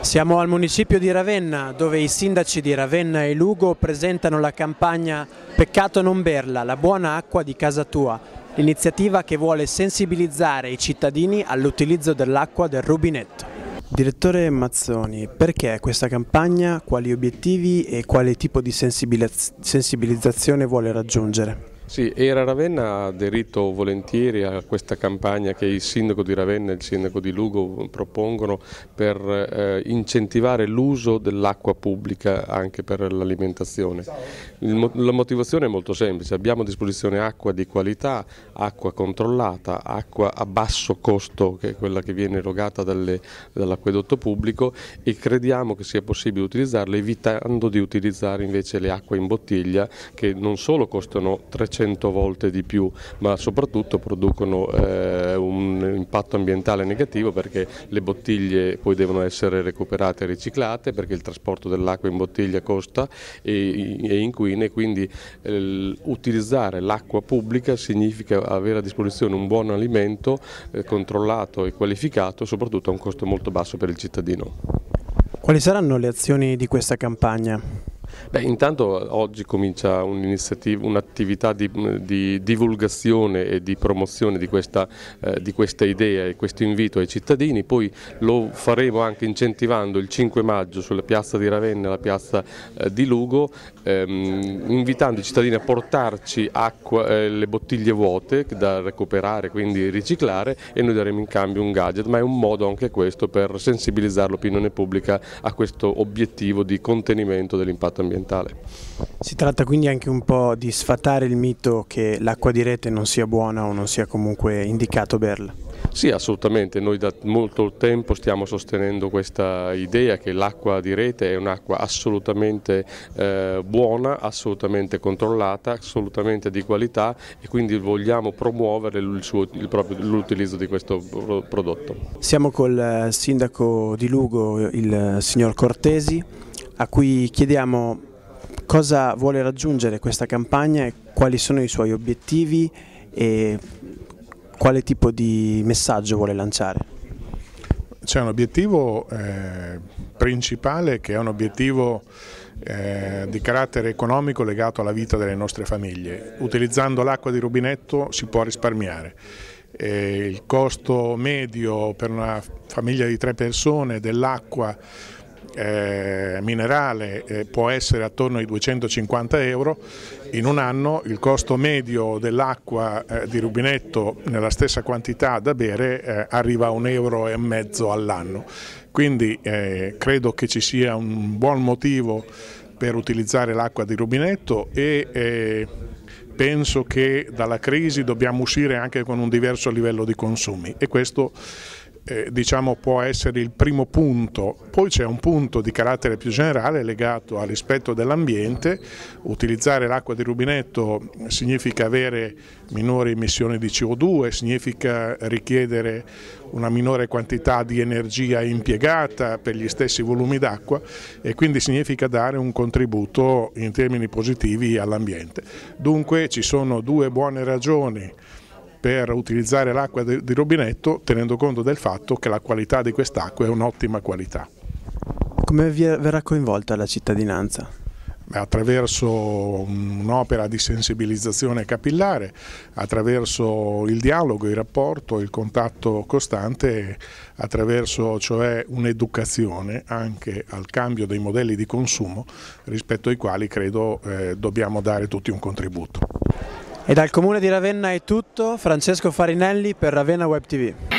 Siamo al municipio di Ravenna dove i sindaci di Ravenna e Lugo presentano la campagna Peccato non berla, la buona acqua di casa tua, l'iniziativa che vuole sensibilizzare i cittadini all'utilizzo dell'acqua del rubinetto. Direttore Mazzoni, perché questa campagna, quali obiettivi e quale tipo di sensibilizzazione vuole raggiungere? Sì, Era Ravenna ha aderito volentieri a questa campagna che il sindaco di Ravenna e il sindaco di Lugo propongono per eh, incentivare l'uso dell'acqua pubblica anche per l'alimentazione. La motivazione è molto semplice, abbiamo a disposizione acqua di qualità, acqua controllata, acqua a basso costo che è quella che viene erogata dall'acquedotto pubblico e crediamo che sia possibile utilizzarla evitando di utilizzare invece le acque in bottiglia che non solo costano 300 100 volte di più, ma soprattutto producono eh, un impatto ambientale negativo perché le bottiglie poi devono essere recuperate e riciclate perché il trasporto dell'acqua in bottiglia costa e, e inquina e quindi eh, utilizzare l'acqua pubblica significa avere a disposizione un buon alimento eh, controllato e qualificato soprattutto a un costo molto basso per il cittadino. Quali saranno le azioni di questa campagna? Beh, intanto oggi comincia un'attività di, di, divulgazione e di promozione di questa, eh, di questa, idea e questo invito ai cittadini, poi lo faremo anche incentivando il 5 maggio sulla piazza di Ravenna e la piazza eh, di Lugo, ehm, invitando i cittadini a portarci acqua, eh, le bottiglie vuote da recuperare, quindi riciclare e noi daremo in cambio un gadget, ma è un modo anche questo per sensibilizzare l'opinione pubblica a questo obiettivo di contenimento dell'impatto ambientale. Si tratta quindi anche un po' di sfatare il mito che l'acqua di rete non sia buona o non sia comunque indicato berla. Sì, assolutamente, noi da molto tempo stiamo sostenendo questa idea che l'acqua di rete è un'acqua assolutamente eh, buona, assolutamente controllata, assolutamente di qualità e quindi vogliamo promuovere l'utilizzo di questo prodotto. Siamo col eh, sindaco di Lugo, il signor Cortesi, a cui chiediamo cosa vuole raggiungere questa campagna e quali sono i suoi obiettivi e quale tipo di messaggio vuole lanciare. C'è un obiettivo eh, principale che è un obiettivo eh, di carattere economico legato alla vita delle nostre famiglie. Utilizzando l'acqua di rubinetto si può risparmiare. Eh, il costo medio per una famiglia di tre persone dell'acqua eh, minerale eh, può essere attorno ai 250 euro, in un anno il costo medio dell'acqua eh, di rubinetto nella stessa quantità da bere eh, arriva a un euro e mezzo all'anno. Quindi eh, credo che ci sia un buon motivo per utilizzare l'acqua di rubinetto e eh, penso che dalla crisi dobbiamo uscire anche con un diverso livello di consumi e questo eh, diciamo può essere il primo punto, poi c'è un punto di carattere più generale legato al rispetto dell'ambiente, utilizzare l'acqua di rubinetto significa avere minori emissioni di CO2, significa richiedere una minore quantità di energia impiegata per gli stessi volumi d'acqua e quindi significa dare un contributo in termini positivi all'ambiente. Dunque ci sono due buone ragioni per utilizzare l'acqua di rubinetto tenendo conto del fatto che la qualità di quest'acqua è un'ottima qualità. Come verrà coinvolta la cittadinanza? attraverso un'opera di sensibilizzazione capillare, attraverso il dialogo, il rapporto, il contatto costante, attraverso cioè un'educazione anche al cambio dei modelli di consumo rispetto ai quali credo eh, dobbiamo dare tutti un contributo. E dal comune di Ravenna è tutto, Francesco Farinelli per Ravenna Web TV.